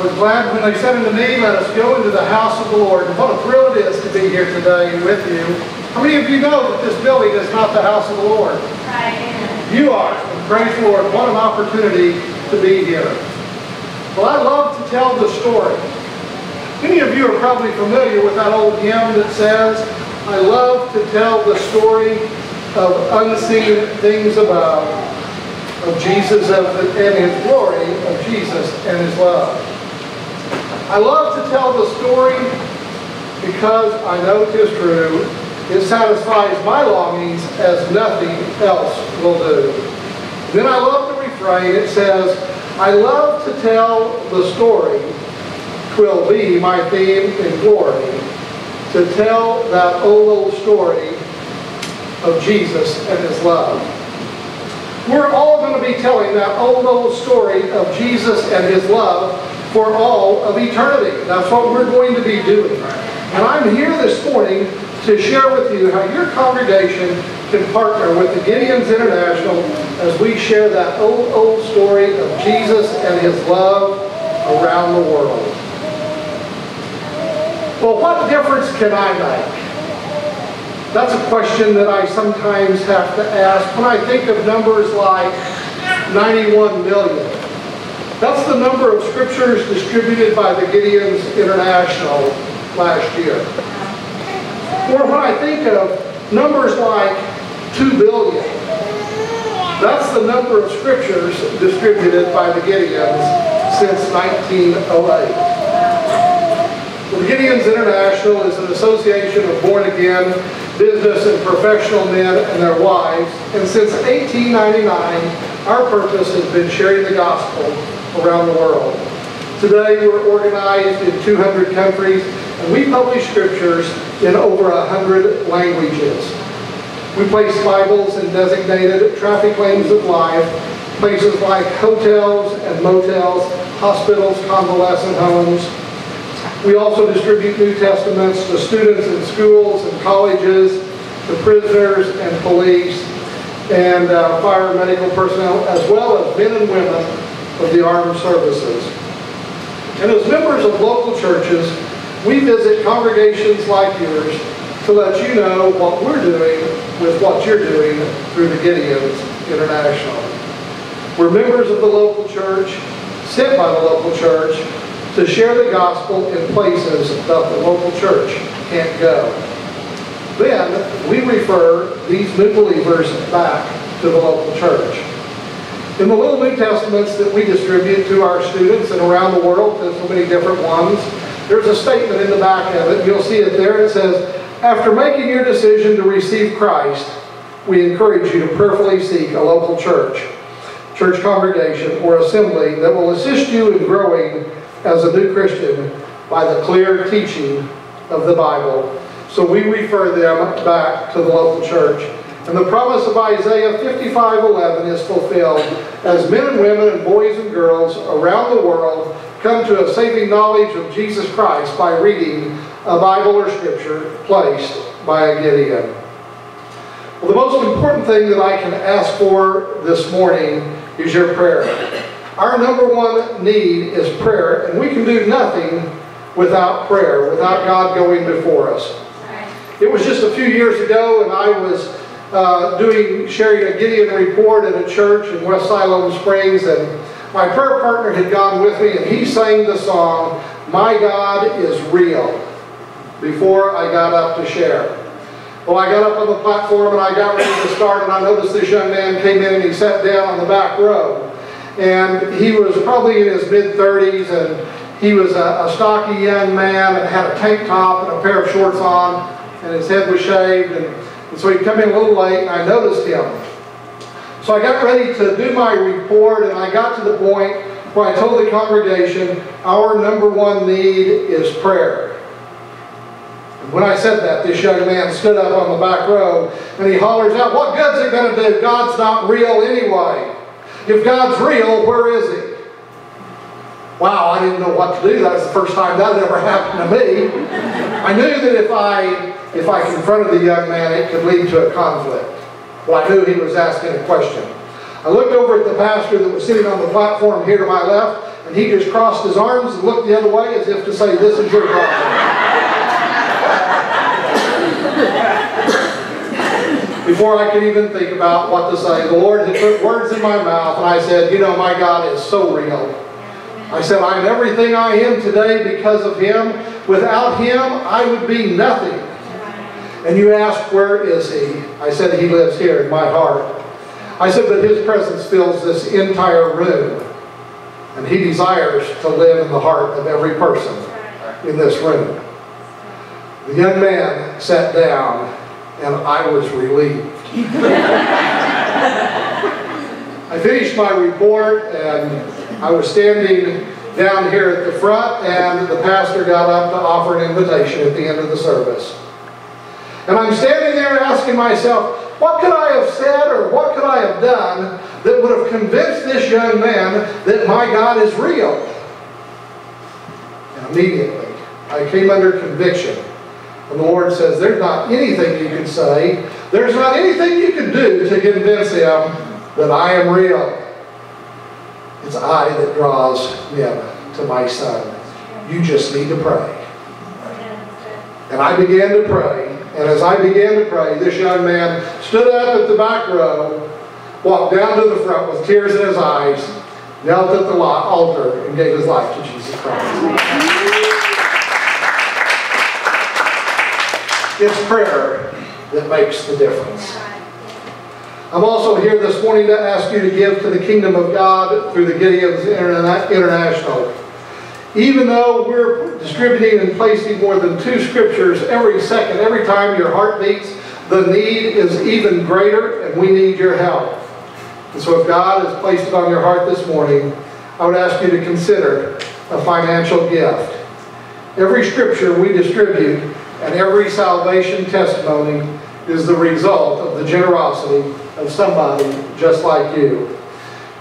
glad when they said unto me, Let us go into the house of the Lord. And what a thrill it is to be here today with you. How many of you know that this building is not the house of the Lord? I am. You are. Praise the Lord. What an opportunity to be here. Well, I love to tell the story. Many of you are probably familiar with that old hymn that says, I love to tell the story of unseen things above, of Jesus and his glory, of Jesus and his love. I love to tell the story because I know it is true. It satisfies my longings as nothing else will do. Then I love the refrain. It says, I love to tell the story. Twill be my theme and glory. To tell that old, old story of Jesus and his love. We're all going to be telling that old, old story of Jesus and his love for all of eternity. That's what we're going to be doing. And I'm here this morning to share with you how your congregation can partner with the Gideons International as we share that old, old story of Jesus and his love around the world. Well, what difference can I make? That's a question that I sometimes have to ask when I think of numbers like 91 million. That's the number of scriptures distributed by the Gideons International last year. Or when I think of numbers like 2 billion, that's the number of scriptures distributed by the Gideons since 1908. The Gideons International is an association of born-again business and professional men and their wives. And since 1899, our purpose has been sharing the gospel around the world. Today we're organized in 200 countries and we publish scriptures in over 100 languages. We place Bibles in designated traffic lanes of life, places like hotels and motels, hospitals, convalescent homes, we also distribute New Testaments to students in schools and colleges, to prisoners and police, and uh, fire medical personnel, as well as men and women of the armed services. And as members of local churches, we visit congregations like yours to let you know what we're doing with what you're doing through the Gideons International. We're members of the local church, sent by the local church, to share the gospel in places that the local church can't go. Then we refer these new believers back to the local church. In the little New Testaments that we distribute to our students and around the world, there's so many different ones, there's a statement in the back of it. You'll see it there. It says, after making your decision to receive Christ, we encourage you to prayerfully seek a local church, church congregation, or assembly that will assist you in growing as a new Christian by the clear teaching of the Bible. So we refer them back to the local church. And the promise of Isaiah 55:11 is fulfilled as men and women and boys and girls around the world come to a saving knowledge of Jesus Christ by reading a Bible or Scripture placed by a Gideon. Well, the most important thing that I can ask for this morning is your prayer. Our number one need is prayer, and we can do nothing without prayer, without God going before us. It was just a few years ago, and I was uh, doing sharing a Gideon report at a church in West Siloam Springs, and my prayer partner had gone with me, and he sang the song, My God is Real, before I got up to share. Well, I got up on the platform and I got ready to start, and I noticed this young man came in and he sat down on the back row. And he was probably in his mid-30s, and he was a, a, stocky young man and had a tank top and a pair of shorts on, and his head was shaved. And, and so he'd come in a little late, and I noticed him. So I got ready to do my report, and I got to the point where I told the congregation, our number one need is prayer. And when I said that, this young man stood up on the back row, and he hollers out, what good's it going to do? God's not real anyway. If God's real, where is He? Wow, I didn't know what to do. That was the first time that had ever happened to me. I knew that if I if I confronted the young man, it could lead to a conflict. But I knew he was asking a question. I looked over at the pastor that was sitting on the platform here to my left, and he just crossed his arms and looked the other way as if to say, this is your problem. Before I could even think about what to say, the Lord had put words in my mouth, and I said, you know, my God is so real. I said, I'm everything I am today because of Him. Without Him, I would be nothing. And you ask, where is He? I said, He lives here in my heart. I said, but His presence fills this entire room. And He desires to live in the heart of every person in this room. The young man sat down and I was relieved. I finished my report and I was standing down here at the front and the pastor got up to offer an invitation at the end of the service. And I'm standing there asking myself, what could I have said or what could I have done that would have convinced this young man that my God is real? And immediately, I came under conviction and the Lord says, there's not anything you can say, there's not anything you can do to convince him that I am real. It's I that draws him to my son. You just need to pray. And I began to pray. And as I began to pray, this young man stood up at the back row, walked down to the front with tears in his eyes, knelt at the altar, and gave his life to Jesus Christ. It's prayer that makes the difference. I'm also here this morning to ask you to give to the kingdom of God through the Gideon's International. Even though we're distributing and placing more than two scriptures every second, every time your heart beats, the need is even greater and we need your help. And so if God has placed it on your heart this morning, I would ask you to consider a financial gift. Every scripture we distribute and every salvation testimony is the result of the generosity of somebody just like you.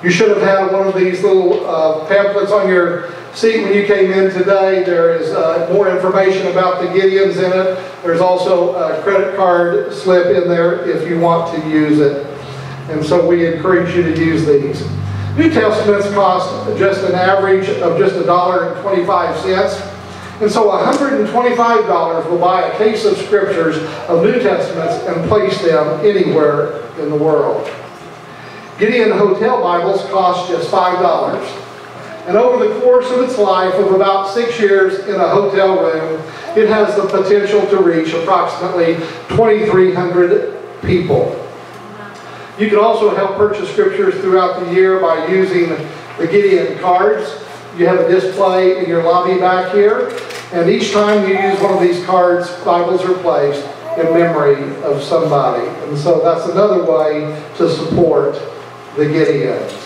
You should have had one of these little uh, pamphlets on your seat when you came in today. There is uh, more information about the Gideons in it. There's also a credit card slip in there if you want to use it. And so we encourage you to use these. New Testaments cost just an average of just a dollar and 25 cents. And so $125 will buy a case of scriptures of New Testaments and place them anywhere in the world. Gideon Hotel Bibles cost just $5. And over the course of its life of about six years in a hotel room, it has the potential to reach approximately 2,300 people. You can also help purchase scriptures throughout the year by using the Gideon cards. You have a display in your lobby back here. And each time you use one of these cards, Bibles are placed in memory of somebody. And so that's another way to support the Gideons.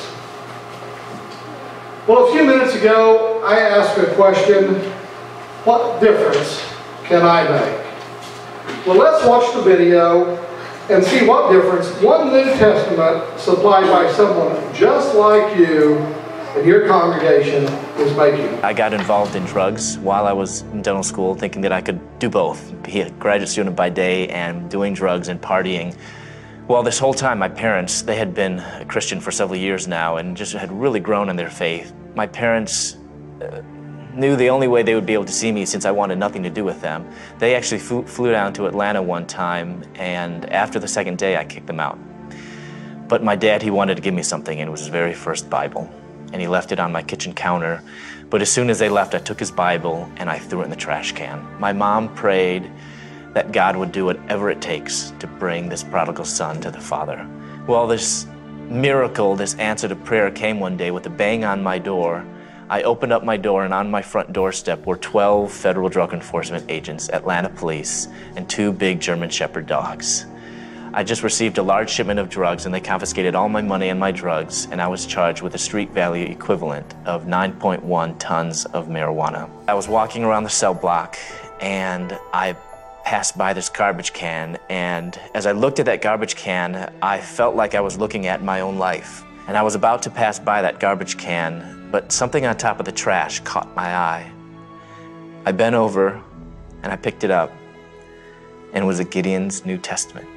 Well, a few minutes ago, I asked a question, what difference can I make? Well, let's watch the video and see what difference one New Testament supplied by someone just like you and your congregation is making. I got involved in drugs while I was in dental school, thinking that I could do both, be a graduate student by day and doing drugs and partying. Well, this whole time, my parents, they had been a Christian for several years now and just had really grown in their faith. My parents uh, knew the only way they would be able to see me since I wanted nothing to do with them. They actually flew, flew down to Atlanta one time, and after the second day, I kicked them out. But my dad, he wanted to give me something, and it was his very first Bible and he left it on my kitchen counter. But as soon as they left, I took his Bible and I threw it in the trash can. My mom prayed that God would do whatever it takes to bring this prodigal son to the Father. Well, this miracle, this answer to prayer came one day with a bang on my door. I opened up my door, and on my front doorstep were 12 federal drug enforcement agents, Atlanta police, and two big German Shepherd dogs. I just received a large shipment of drugs and they confiscated all my money and my drugs, and I was charged with a street value equivalent of 9.1 tons of marijuana. I was walking around the cell block and I passed by this garbage can, and as I looked at that garbage can, I felt like I was looking at my own life. And I was about to pass by that garbage can, but something on top of the trash caught my eye. I bent over and I picked it up, and it was a Gideon's New Testament.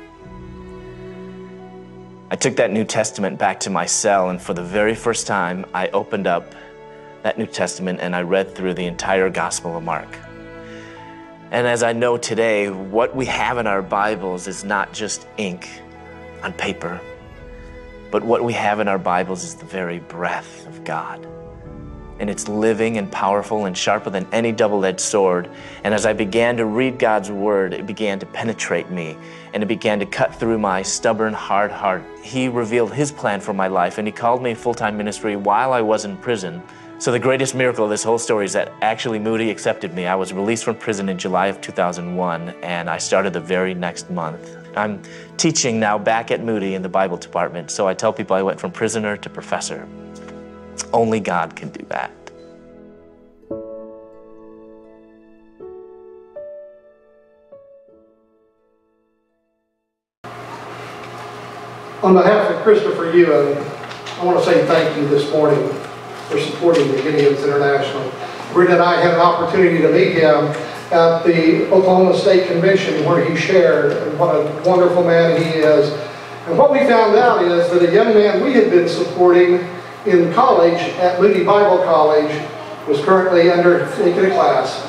I took that New Testament back to my cell, and for the very first time, I opened up that New Testament and I read through the entire Gospel of Mark. And as I know today, what we have in our Bibles is not just ink on paper, but what we have in our Bibles is the very breath of God. And it's living and powerful and sharper than any double edged sword. And as I began to read God's Word, it began to penetrate me and it began to cut through my stubborn, hard heart. He revealed His plan for my life and He called me full time ministry while I was in prison. So, the greatest miracle of this whole story is that actually Moody accepted me. I was released from prison in July of 2001 and I started the very next month. I'm teaching now back at Moody in the Bible department, so I tell people I went from prisoner to professor. Only God can do that. On behalf of Christopher Yuan, I want to say thank you this morning for supporting the Gideons International. Brenda and I had an opportunity to meet him at the Oklahoma State Convention where he shared and what a wonderful man he is. And what we found out is that a young man we had been supporting in college at Moody Bible College was currently undertaking a class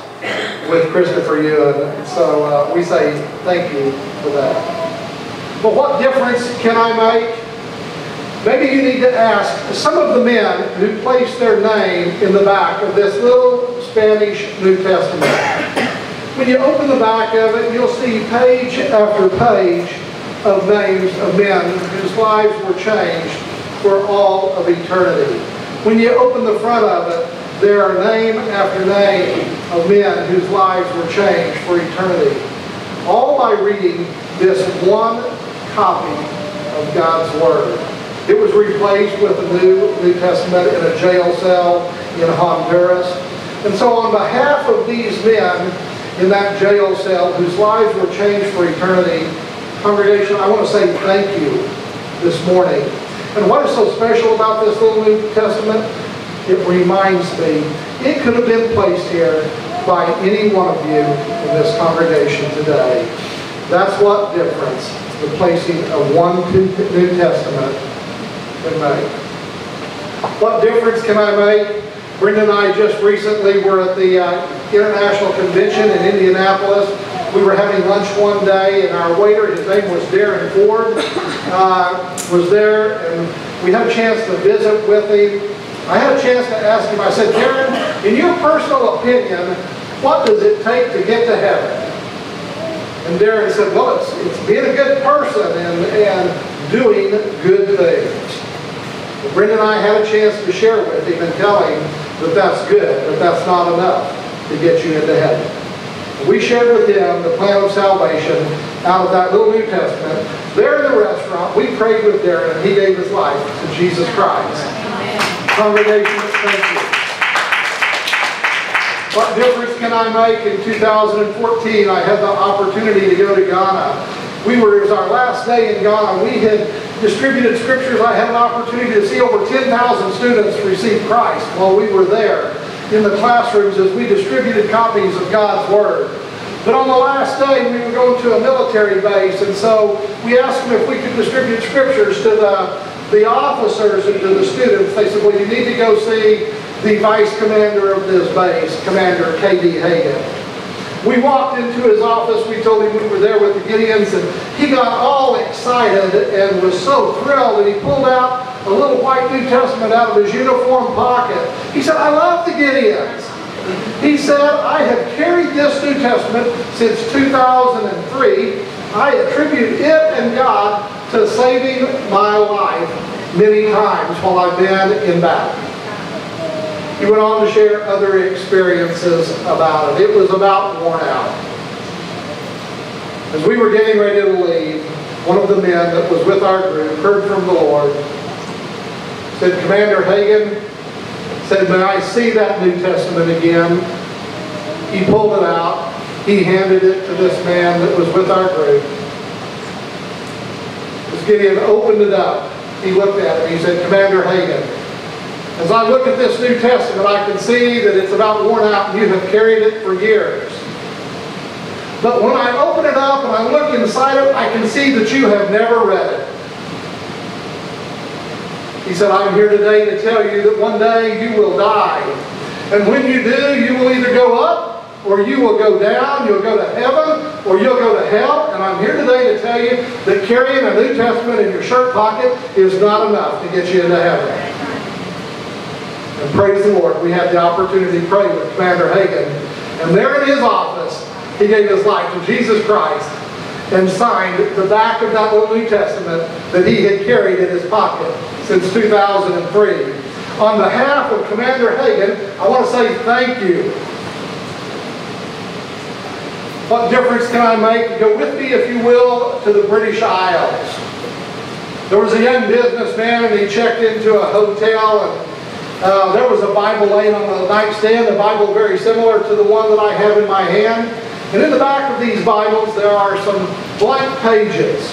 with Christopher Yuan. So uh, we say thank you for that. But what difference can I make? Maybe you need to ask some of the men who placed their name in the back of this little Spanish New Testament. When you open the back of it, you'll see page after page of names of men whose lives were changed for all of eternity. When you open the front of it, there are name after name of men whose lives were changed for eternity. All by reading this one copy of God's Word. It was replaced with a new New Testament in a jail cell in Honduras. And so on behalf of these men in that jail cell whose lives were changed for eternity, congregation, I want to say thank you this morning. And what is so special about this little New Testament? It reminds me, it could have been placed here by any one of you in this congregation today. That's what difference the placing of one New Testament can make. What difference can I make? Brenda and I just recently were at the uh, International Convention in Indianapolis. We were having lunch one day, and our waiter, his name was Darren Ford, uh, was there, and we had a chance to visit with him. I had a chance to ask him, I said, Darren, in your personal opinion, what does it take to get to heaven? And Darren said, well, it's, it's being a good person and, and doing good things. Well, Brenda and I had a chance to share with him and tell him that that's good, but that's not enough to get you into heaven. We shared with him the plan of salvation out of that little New Testament. There in the restaurant, we prayed with Darren, and he gave his life to Jesus Christ. Amen. Congregation, thank you. What difference can I make in 2014? I had the opportunity to go to Ghana. We were, it was our last day in Ghana. We had distributed scriptures. I had an opportunity to see over 10,000 students receive Christ while we were there in the classrooms as we distributed copies of God's Word. But on the last day, we were going to a military base, and so we asked them if we could distribute scriptures to the, the officers and to the students. They said, well, you need to go see the vice commander of this base, Commander K.D. Hagan. We walked into his office, we told him we were there with the Gideons, and he got all excited and was so thrilled, and he pulled out a little white New Testament out of his uniform pocket. He said, I love the Gideons. He said, I have carried this New Testament since 2003. I attribute it and God to saving my life many times while I've been in battle. He went on to share other experiences about it. It was about worn out. As we were getting ready to leave, one of the men that was with our group heard from the Lord, said, Commander Hagan, said, may I see that New Testament again? He pulled it out. He handed it to this man that was with our group. As Gideon opened it up, he looked at it. He said, Commander Hagan, as I look at this New Testament, I can see that it's about worn out and you have carried it for years. But when I open it up and I look inside it, I can see that you have never read it. He said, I'm here today to tell you that one day you will die. And when you do, you will either go up or you will go down, you'll go to heaven, or you'll go to hell. And I'm here today to tell you that carrying a New Testament in your shirt pocket is not enough to get you into heaven. And praise the Lord, we had the opportunity to pray with Commander Hagan. And there in his office, he gave his life to Jesus Christ and signed the back of that little New Testament that he had carried in his pocket since 2003. On behalf of Commander Hagan, I want to say thank you what difference can I make? Go with me, if you will, to the British Isles. There was a young businessman and he checked into a hotel and uh, there was a Bible laying on the nightstand, a Bible very similar to the one that I have in my hand. And in the back of these Bibles there are some blank pages.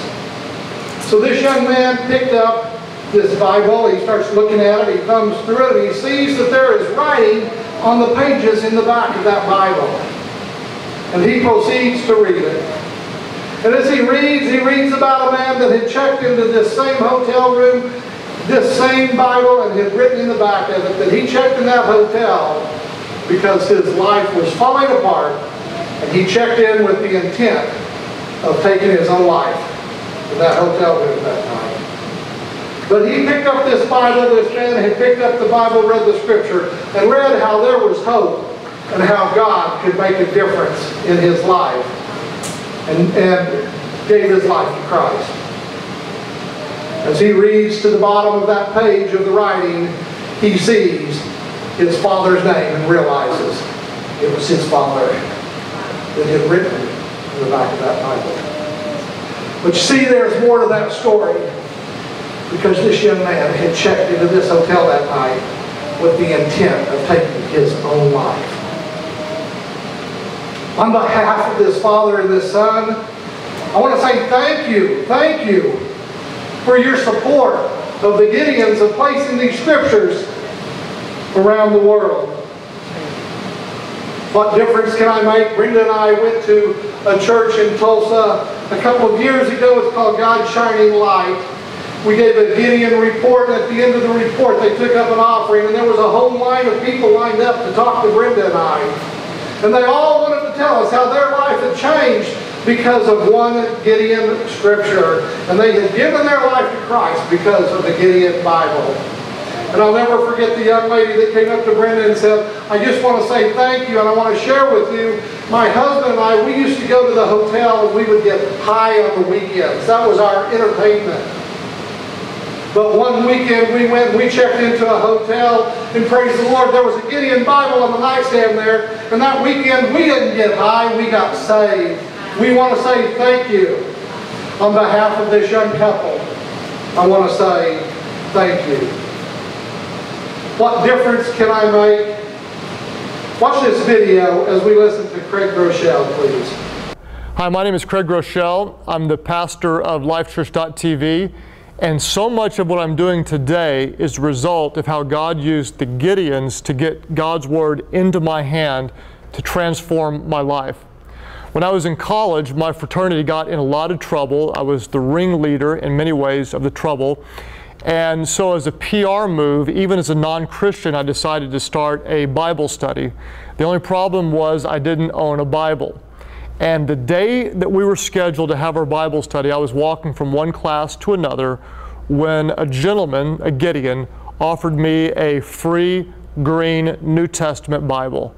So this young man picked up this Bible, he starts looking at it, he thumbs through it, he sees that there is writing on the pages in the back of that Bible. And he proceeds to read it. And as he reads, he reads about a man that had checked into this same hotel room, this same Bible, and had written in the back of it that he checked in that hotel because his life was falling apart, and he checked in with the intent of taking his own life in that hotel room that night. But he picked up this Bible, this man had picked up the Bible, read the scripture, and read how there was hope and how God could make a difference in his life and, and gave his life to Christ. As he reads to the bottom of that page of the writing, he sees his father's name and realizes it was his father that had written in the back of that Bible. But you see, there's more to that story because this young man had checked into this hotel that night with the intent of taking his own life. On behalf of this father and this son, I want to say thank you, thank you for your support of the Gideons of placing these scriptures around the world. What difference can I make? Brenda and I went to a church in Tulsa a couple of years ago. It's called God Shining Light. We gave a Gideon report, and at the end of the report, they took up an offering, and there was a whole line of people lined up to talk to Brenda and I. And they all wanted to tell us how their life had changed because of one Gideon scripture. And they had given their life to Christ because of the Gideon Bible. And I'll never forget the young lady that came up to Brenda and said, I just want to say thank you and I want to share with you, my husband and I, we used to go to the hotel and we would get high on the weekends. That was our entertainment. But one weekend we went we checked into a hotel and praise the Lord, there was a Gideon Bible on the nightstand there. And that weekend we didn't get high, we got saved. We want to say thank you on behalf of this young couple. I want to say thank you. What difference can I make? Watch this video as we listen to Craig Groeschel, please. Hi, my name is Craig Groeschel. I'm the pastor of LifeChurch.tv. And so much of what I'm doing today is a result of how God used the Gideons to get God's Word into my hand to transform my life. When I was in college, my fraternity got in a lot of trouble. I was the ringleader in many ways of the trouble. And so, as a PR move, even as a non Christian, I decided to start a Bible study. The only problem was I didn't own a Bible. And the day that we were scheduled to have our Bible study, I was walking from one class to another when a gentleman, a Gideon, offered me a free green New Testament Bible.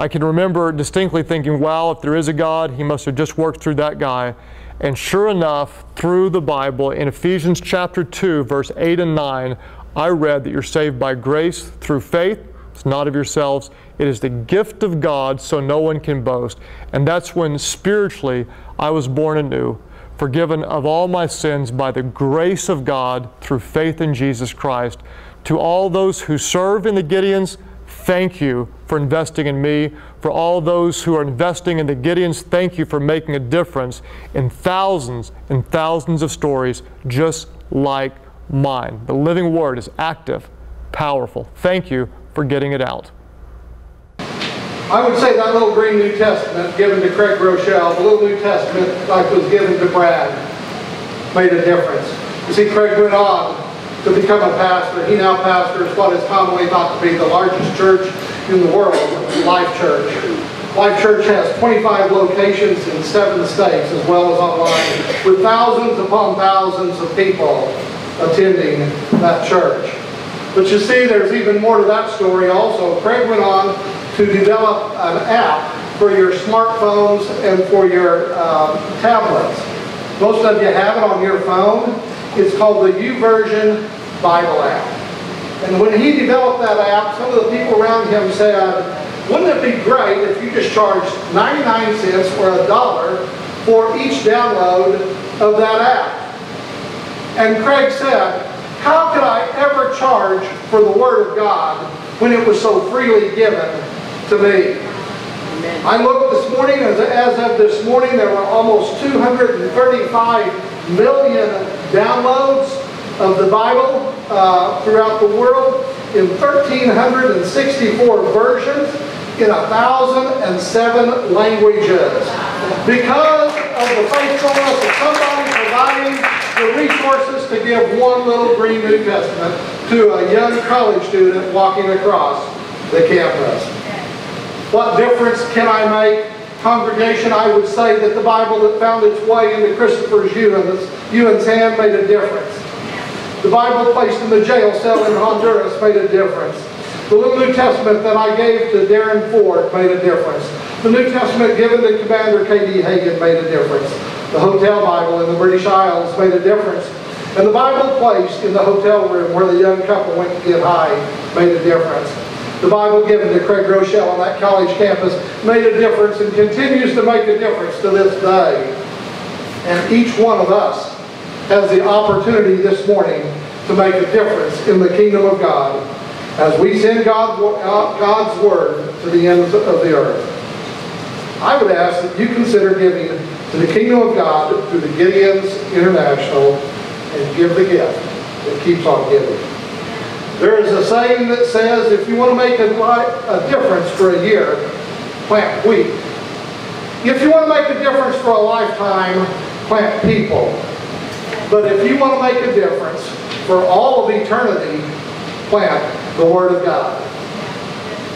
I can remember distinctly thinking, wow, if there is a God, he must have just worked through that guy. And sure enough, through the Bible, in Ephesians chapter 2, verse 8 and 9, I read that you're saved by grace through faith. It's not of yourselves. It is the gift of God, so no one can boast. And that's when spiritually I was born anew, forgiven of all my sins by the grace of God through faith in Jesus Christ. To all those who serve in the Gideons, thank you for investing in me. For all those who are investing in the Gideons, thank you for making a difference in thousands and thousands of stories just like mine. The living word is active, powerful. Thank you for getting it out. I would say that little green New Testament given to Craig Groeschel, the little New Testament like was given to Brad, made a difference. You see, Craig went on to become a pastor. He now pastors what is commonly thought to be the largest church in the world, Life Church. Life Church has 25 locations in seven states as well as online, with thousands upon thousands of people attending that church. But you see, there's even more to that story also. Craig went on to develop an app for your smartphones and for your um, tablets. Most of you have it on your phone. It's called the YouVersion Bible app. And when he developed that app, some of the people around him said, wouldn't it be great if you just charged 99 cents or a dollar for each download of that app? And Craig said, how could I ever charge for the Word of God when it was so freely given to me? Amen. I looked this morning, as, as of this morning, there were almost 235 million downloads of the Bible uh, throughout the world in 1,364 versions in 1,007 languages. Because of the faithfulness of somebody providing the resources to give one little green New Testament to a young college student walking across the campus. What difference can I make? Congregation, I would say that the Bible that found its way into Christopher's Yuan's, Yuan's hand made a difference. The Bible placed in the jail cell in Honduras made a difference. The little New Testament that I gave to Darren Ford made a difference. The New Testament given to Commander K.D. Hagan made a difference. The Hotel Bible in the British Isles made a difference. And the Bible placed in the hotel room where the young couple went to get high made a difference. The Bible given to Craig Groeschel on that college campus made a difference and continues to make a difference to this day. And each one of us has the opportunity this morning to make a difference in the kingdom of God as we send God, God's word to the ends of the earth. I would ask that you consider giving to the kingdom of God through the Gideons International and give the gift that keeps on giving. There is a saying that says if you want to make a, a difference for a year, plant wheat. If you want to make a difference for a lifetime, plant people. But if you want to make a difference for all of eternity, plant the Word of God.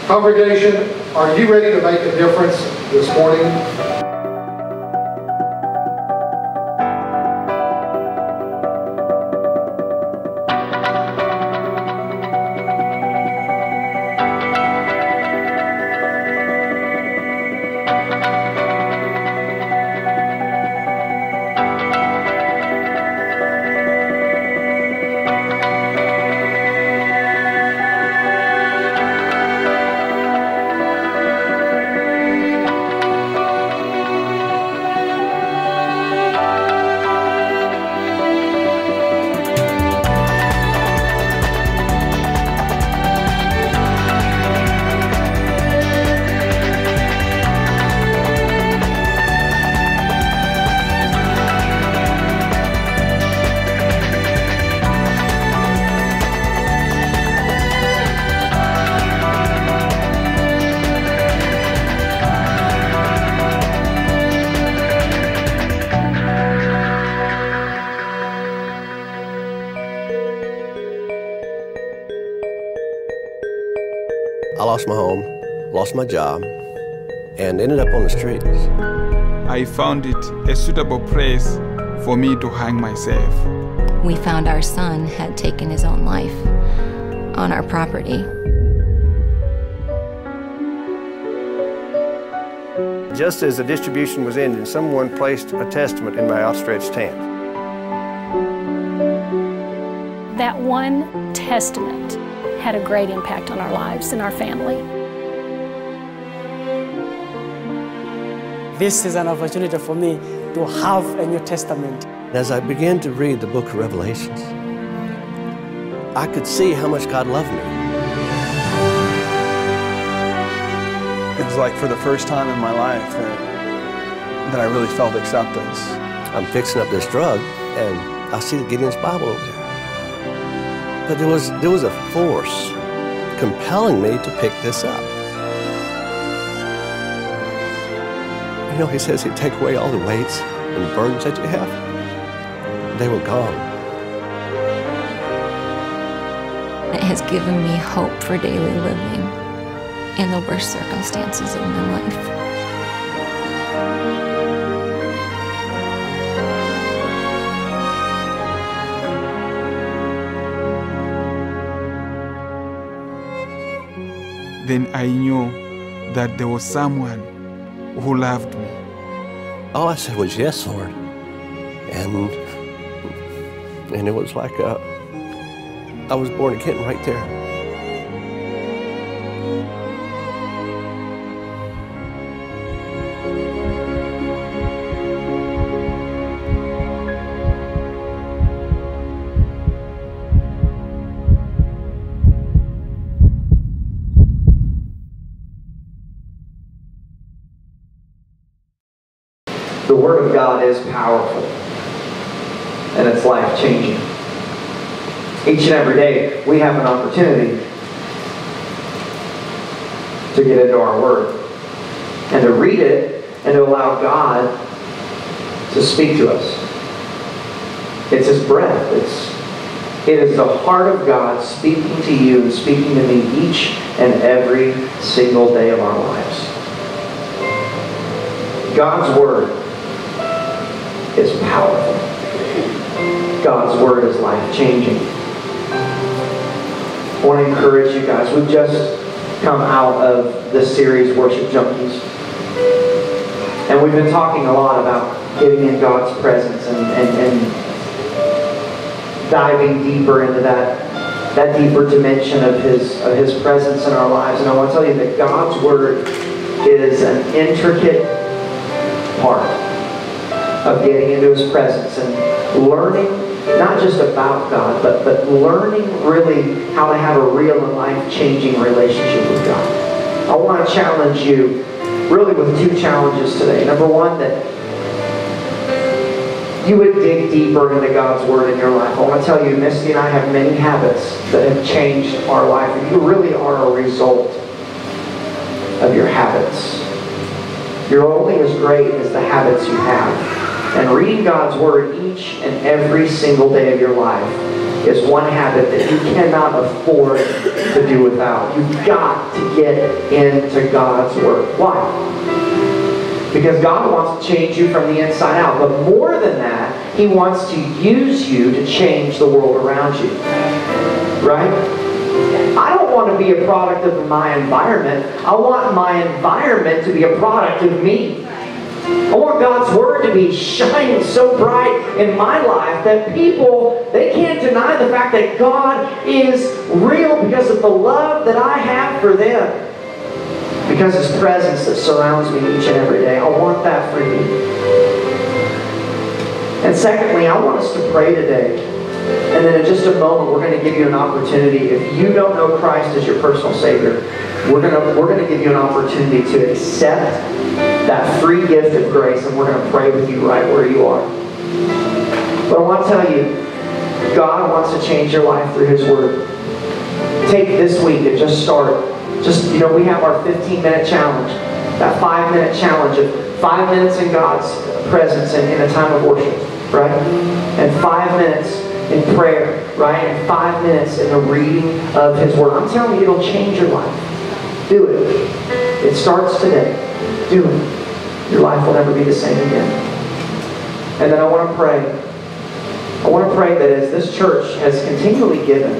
Congregation, are you ready to make a difference this morning? Lost my home, lost my job, and ended up on the streets. I found it a suitable place for me to hang myself. We found our son had taken his own life on our property. Just as the distribution was ending, someone placed a testament in my outstretched hand. That one testament had a great impact on our lives and our family. This is an opportunity for me to have a New Testament. As I began to read the book of Revelations, I could see how much God loved me. It was like for the first time in my life that, that I really felt acceptance. I'm fixing up this drug, and I see the Gideon's Bible over there. But there was, there was a force compelling me to pick this up. You know, he says he'd take away all the weights and burdens that you have. They were gone. It has given me hope for daily living in the worst circumstances of my life. Then I knew that there was someone who loved me. All I said was, Yes, Lord. And, and it was like uh, I was born again right there. Each and every day, we have an opportunity to get into our Word and to read it and to allow God to speak to us. It's His breath. It's it is the heart of God speaking to you and speaking to me each and every single day of our lives. God's Word is powerful. God's Word is life-changing. Want to encourage you guys. We've just come out of this series, Worship Junkies. And we've been talking a lot about getting in God's presence and, and, and diving deeper into that, that deeper dimension of his, of his presence in our lives. And I want to tell you that God's Word is an intricate part of getting into His presence and learning not just about God, but, but learning really how to have a real and life-changing relationship with God. I want to challenge you really with two challenges today. Number one, that you would dig deeper into God's Word in your life. I want to tell you, Misty and I have many habits that have changed our life, and you really are a result of your habits. You're only as great as the habits you have. And reading God's Word each and every single day of your life is one habit that you cannot afford to do without. You've got to get into God's Word. Why? Because God wants to change you from the inside out. But more than that, He wants to use you to change the world around you. Right? I don't want to be a product of my environment. I want my environment to be a product of me. I want God's Word to be shining so bright in my life that people, they can't deny the fact that God is real because of the love that I have for them. Because His presence that surrounds me each and every day. I want that for you. And secondly, I want us to pray today. And then in just a moment, we're going to give you an opportunity. If you don't know Christ as your personal Savior, we're going to, we're going to give you an opportunity to accept that free gift of grace, and we're going to pray with you right where you are. But I want to tell you, God wants to change your life through His Word. Take this week and just start. Just, you know, we have our 15-minute challenge. That five-minute challenge of five minutes in God's presence in, in a time of worship, right? And five minutes in prayer, right? And five minutes in the reading of His Word. I'm telling you, it'll change your life. Do it. It starts today. Do it. Your life will never be the same again. And then I want to pray. I want to pray that as this church has continually given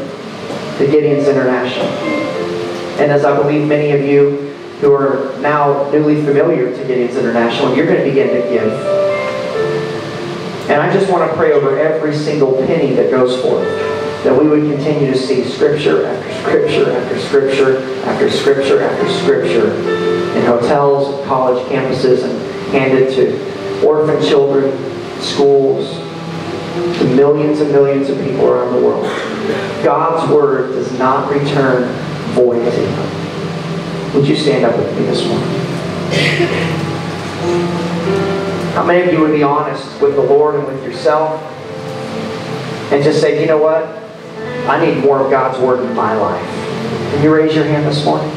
to Gideon's International, and as I believe many of you who are now newly familiar to Gideon's International, you're going to begin to give. And I just want to pray over every single penny that goes forth, that we would continue to see scripture after scripture after scripture after scripture after scripture in hotels, college campuses, and handed to orphan children, schools, to millions and millions of people around the world. God's word does not return void to him. Would you stand up with me this morning? How many of you would be honest with the Lord and with yourself and just say, you know what? I need more of God's Word in my life. Can you raise your hand this morning?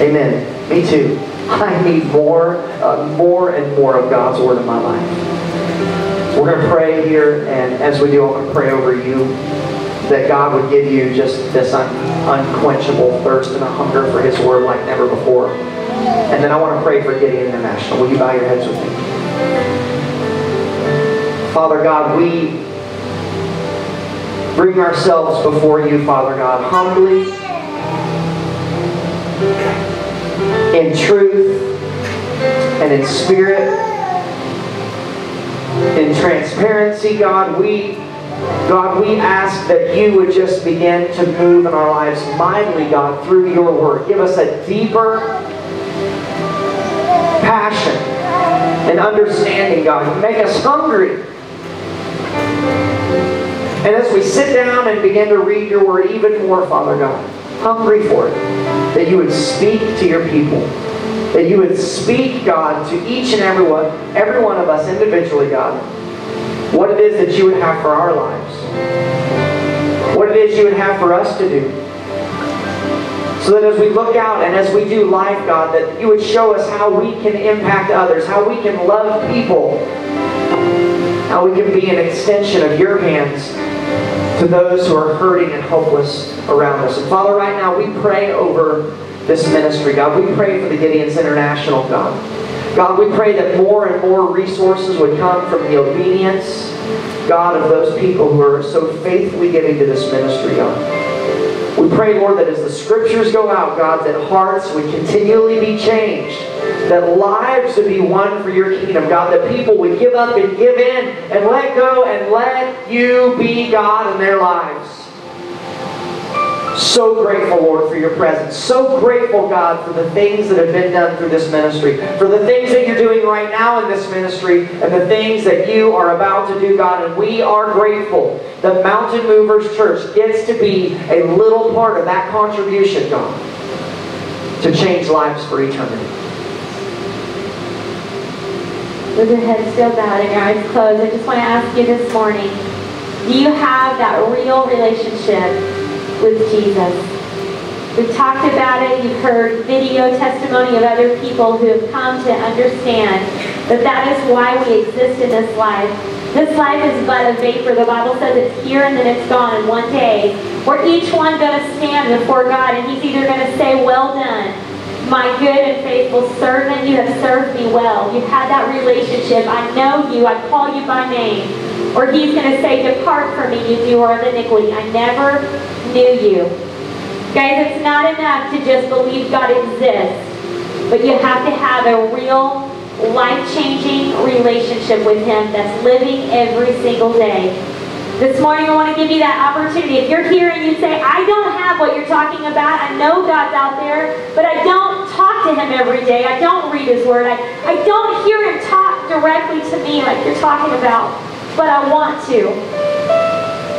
Amen. Me too. I need more, uh, more and more of God's Word in my life. We're going to pray here, and as we do, I'm going to pray over you. that God would give you just this un- unquenchable thirst and a hunger for His Word like never before. And then I want to pray for Gideon International. Will you bow your heads with me? Father God, we bring ourselves before you, Father God, humbly, in truth, and in spirit, in transparency, God, we God, we ask that you would just begin to move in our lives mightily, God, through your word. Give us a deeper passion and understanding, God. Make us hungry. And as we sit down and begin to read your word even more, Father God, hungry for it, that you would speak to your people. That you would speak, God, to each and every one, every one of us individually, God, what it is that you would have for our lives. What it is you would have for us to do. So that as we look out and as we do life, God, that you would show us how we can impact others, how we can love people, how we can be an extension of your hands to those who are hurting and hopeless around us. And Father, right now we pray over this ministry, God. We pray for the Gideons International, God. God, we pray that more and more resources would come from the obedience, God, of those people who are so faithfully giving to this ministry, God. We pray, Lord, that as the scriptures go out, God, that hearts would continually be changed, that lives would be won for your kingdom, God, that people would give up and give in and let go and let you be God in their lives. So grateful, Lord, for your presence. So grateful, God, for the things that have been done through this ministry, for the things that you're doing right now in this ministry, and the things that you are about to do, God. And we are grateful that Mountain Movers Church gets to be a little part of that contribution, God, to change lives for eternity. With your head still bowed and your eyes closed, I just want to ask you this morning, do you have that real relationship with Jesus? We've talked about it. You've heard video testimony of other people who have come to understand that that is why we exist in this life. This life is but a vapor. The Bible says it's here and then it's gone in one day. We're each one going to stand before God and he's either going to say, well done, my good and faithful servant, you have served me well. You've had that relationship. I know you. I call you by name. Or he's going to say, depart from me, you doer of iniquity. I never knew you. Guys, it's not enough to just believe God exists, but you have to have a real life-changing relationship with him that's living every single day. This morning I want to give you that opportunity. If you're here and you say, I don't have what you're talking about, I know God's out there, but I don't talk to him every day. I don't read his word. I, I don't hear him talk directly to me like you're talking about, but I want to.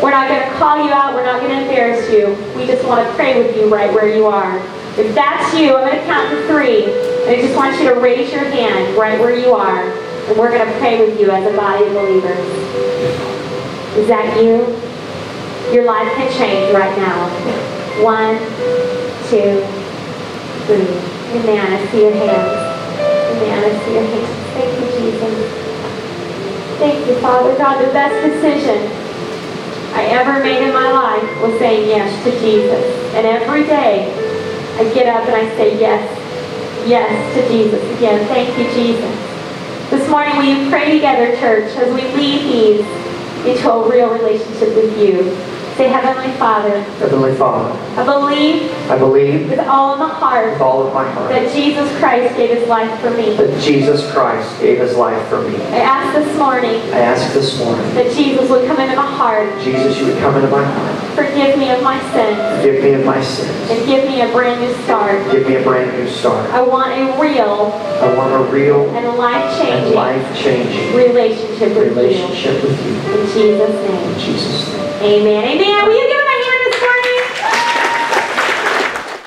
We're not going to call you out. We're not going to embarrass you. We just want to pray with you right where you are. If that's you, I'm going to count to three. And I just want you to raise your hand right where you are. And we're going to pray with you as a body of believers. Is that you? Your life can change right now. One, two, three. Amen. I see your hands. Amen. I see your hands. Thank you, Jesus. Thank you, Father God. The best decision I ever made in my life was saying yes to Jesus. And every day I get up and I say yes, yes to Jesus again. Thank you, Jesus. This morning will you pray together, church, as we lead these into a real relationship with you. Say, Heavenly Father, Heavenly Father, I believe I believe with all of my heart with all of my heart that Jesus Christ gave his life for me. that Jesus Christ gave his life for me. I ask this morning I ask this morning, that Jesus would come into my heart, Jesus, you would come into my heart, forgive me of my sins, forgive me of my sins, and give me a brand new start. give me a brand new start. I want a real I want a real and and life-changing life-changing relationship with relationship with you. you. In Jesus' name. In Jesus' name. Amen. Amen. Will you give him a hand this morning?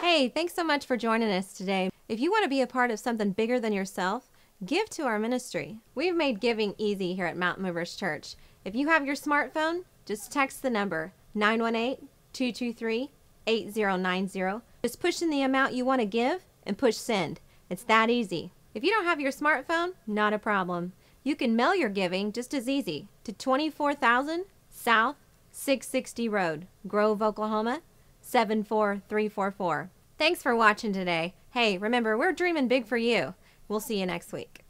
Hey, thanks so much for joining us today. If you want to be a part of something bigger than yourself, give to our ministry. We've made giving easy here at Mountain Movers Church. If you have your smartphone, just text the number 918 223 8090. Just push in the amount you want to give and push send. It's that easy. If you don't have your smartphone, not a problem. You can mail your giving just as easy to 24000 South 660 Road, Grove, Oklahoma 74344. Thanks for watching today. Hey, remember, we're dreaming big for you. We'll see you next week.